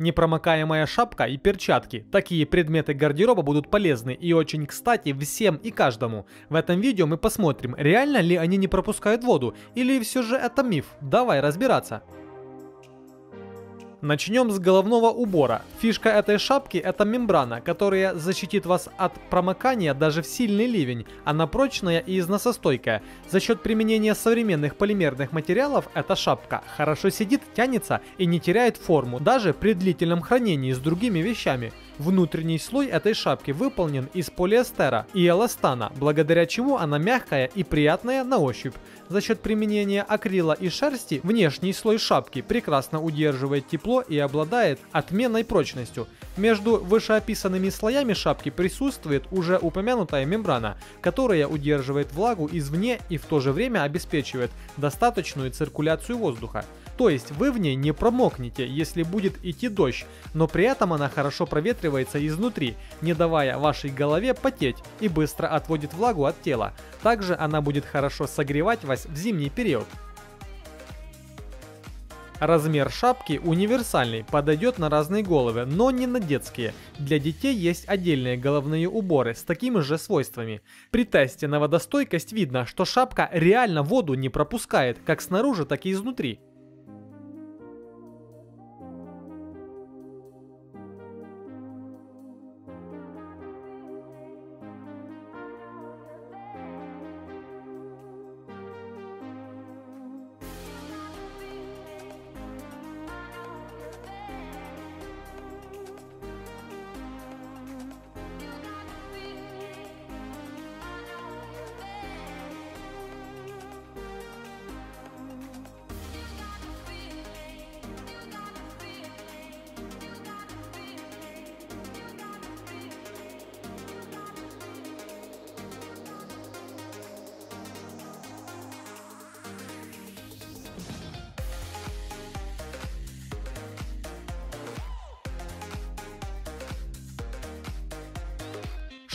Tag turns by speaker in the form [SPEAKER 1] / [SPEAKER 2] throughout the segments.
[SPEAKER 1] Непромокаемая шапка и перчатки. Такие предметы гардероба будут полезны и очень кстати всем и каждому. В этом видео мы посмотрим, реально ли они не пропускают воду, или все же это миф. Давай разбираться. Начнем с головного убора. Фишка этой шапки это мембрана, которая защитит вас от промокания даже в сильный ливень. Она прочная и износостойкая. За счет применения современных полимерных материалов эта шапка хорошо сидит, тянется и не теряет форму, даже при длительном хранении с другими вещами. Внутренний слой этой шапки выполнен из полиэстера и эластана, благодаря чему она мягкая и приятная на ощупь. За счет применения акрила и шерсти внешний слой шапки прекрасно удерживает тепло и обладает отменной прочностью. Между вышеописанными слоями шапки присутствует уже упомянутая мембрана, которая удерживает влагу извне и в то же время обеспечивает достаточную циркуляцию воздуха. То есть вы в ней не промокнете, если будет идти дождь, но при этом она хорошо проветривается изнутри, не давая вашей голове потеть и быстро отводит влагу от тела. Также она будет хорошо согревать вас в зимний период. Размер шапки универсальный, подойдет на разные головы, но не на детские. Для детей есть отдельные головные уборы с такими же свойствами. При тесте на водостойкость видно, что шапка реально воду не пропускает, как снаружи, так и изнутри.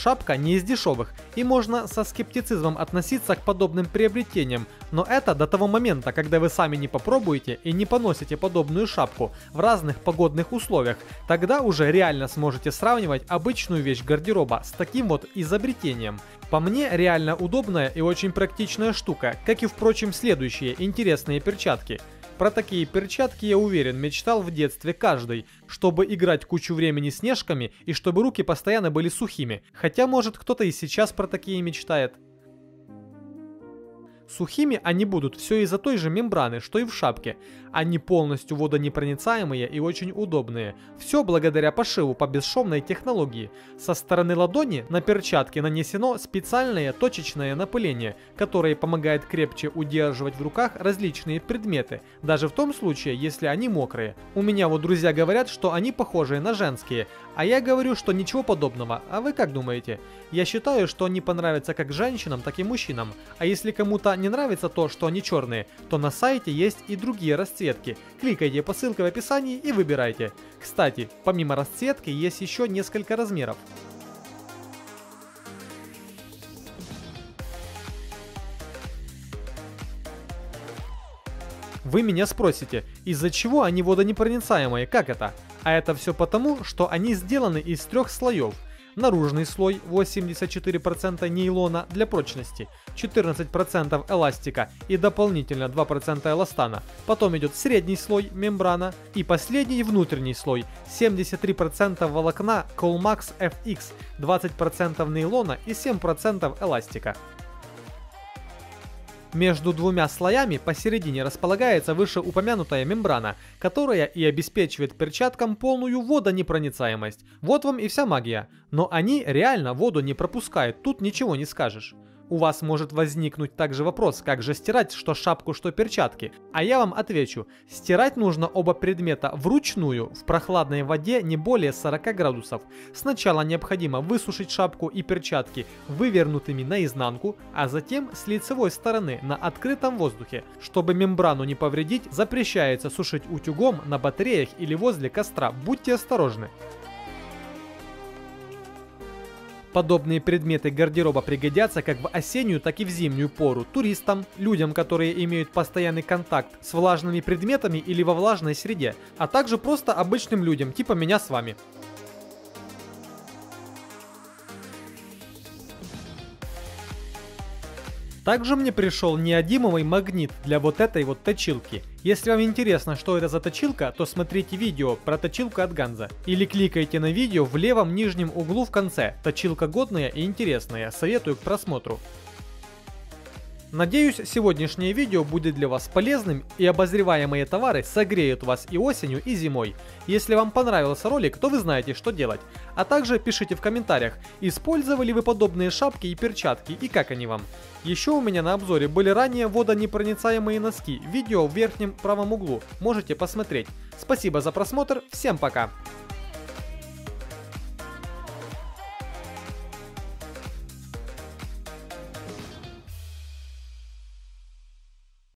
[SPEAKER 1] Шапка не из дешевых, и можно со скептицизмом относиться к подобным приобретениям, но это до того момента, когда вы сами не попробуете и не поносите подобную шапку в разных погодных условиях. Тогда уже реально сможете сравнивать обычную вещь гардероба с таким вот изобретением. По мне, реально удобная и очень практичная штука, как и, впрочем, следующие интересные перчатки – про такие перчатки, я уверен, мечтал в детстве каждый, чтобы играть кучу времени снежками и чтобы руки постоянно были сухими. Хотя, может, кто-то и сейчас про такие мечтает. Сухими они будут все из-за той же мембраны, что и в шапке. Они полностью водонепроницаемые и очень удобные. Все благодаря пошиву по бесшовной технологии. Со стороны ладони на перчатке нанесено специальное точечное напыление, которое помогает крепче удерживать в руках различные предметы, даже в том случае, если они мокрые. У меня вот друзья говорят, что они похожие на женские, а я говорю, что ничего подобного. А вы как думаете? Я считаю, что они понравятся как женщинам, так и мужчинам. А если кому-то не нравится то, что они черные, то на сайте есть и другие расцветки. Кликайте по ссылке в описании и выбирайте. Кстати, помимо расцветки есть еще несколько размеров. Вы меня спросите, из-за чего они водонепроницаемые, как это? А это все потому, что они сделаны из трех слоев – наружный слой 84% нейлона для прочности, 14% эластика и дополнительно 2% эластана. Потом идет средний слой мембрана и последний внутренний слой 73% волокна Colmax FX, 20% нейлона и 7% эластика. Между двумя слоями посередине располагается вышеупомянутая мембрана, которая и обеспечивает перчаткам полную водонепроницаемость. Вот вам и вся магия. Но они реально воду не пропускают, тут ничего не скажешь. У вас может возникнуть также вопрос, как же стирать что шапку, что перчатки. А я вам отвечу, стирать нужно оба предмета вручную в прохладной воде не более 40 градусов. Сначала необходимо высушить шапку и перчатки вывернутыми наизнанку, а затем с лицевой стороны на открытом воздухе. Чтобы мембрану не повредить, запрещается сушить утюгом на батареях или возле костра, будьте осторожны. Подобные предметы гардероба пригодятся как в осеннюю, так и в зимнюю пору туристам, людям, которые имеют постоянный контакт с влажными предметами или во влажной среде, а также просто обычным людям, типа меня с вами. Также мне пришел неодимовый магнит для вот этой вот точилки. Если вам интересно, что это за точилка, то смотрите видео про точилку от Ганза. Или кликайте на видео в левом нижнем углу в конце. Точилка годная и интересная, советую к просмотру. Надеюсь, сегодняшнее видео будет для вас полезным и обозреваемые товары согреют вас и осенью, и зимой. Если вам понравился ролик, то вы знаете, что делать. А также пишите в комментариях, использовали вы подобные шапки и перчатки и как они вам. Еще у меня на обзоре были ранее водонепроницаемые носки, видео в верхнем правом углу, можете посмотреть. Спасибо за просмотр, всем пока!